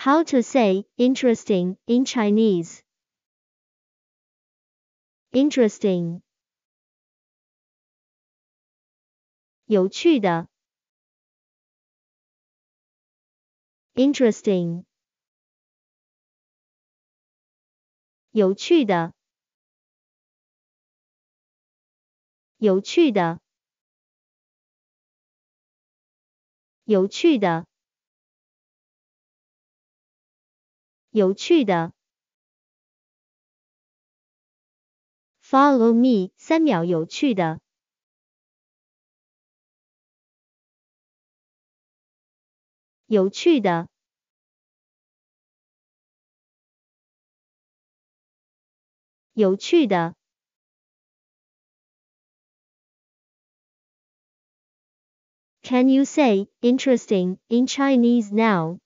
How to say interesting in Chinese? Interesting. 有趣的。Interesting. 有趣的。有趣的。有趣的。 有趣的。Follow me，三秒有趣的。有趣的。有趣的。Can you say interesting in Chinese now?